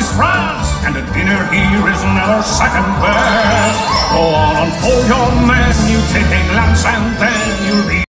is France, and a dinner here is never second best. Go on, unfold your menu, take a glance, and then you'll be.